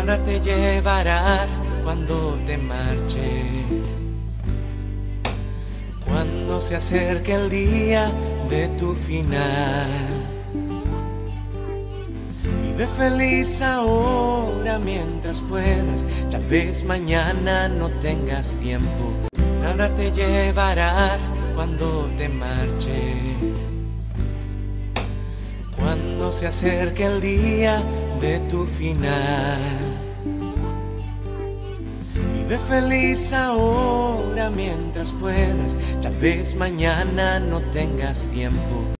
Nada te llevarás cuando te marches. Cuando se acerque el día de tu final. Vive feliz ahora mientras puedas. Tal vez mañana no tengas tiempo. Nada te llevarás cuando te marches. Cuando se acerque el día de tu final. Vive feliz ahora mientras puedas. Tal vez mañana no tengas tiempo.